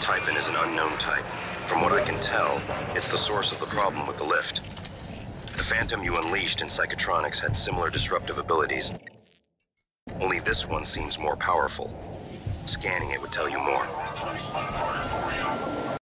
Typhon is an unknown type. From what I can tell, it's the source of the problem with the lift. The Phantom you unleashed in Psychotronics had similar disruptive abilities. Only this one seems more powerful. Scanning it would tell you more.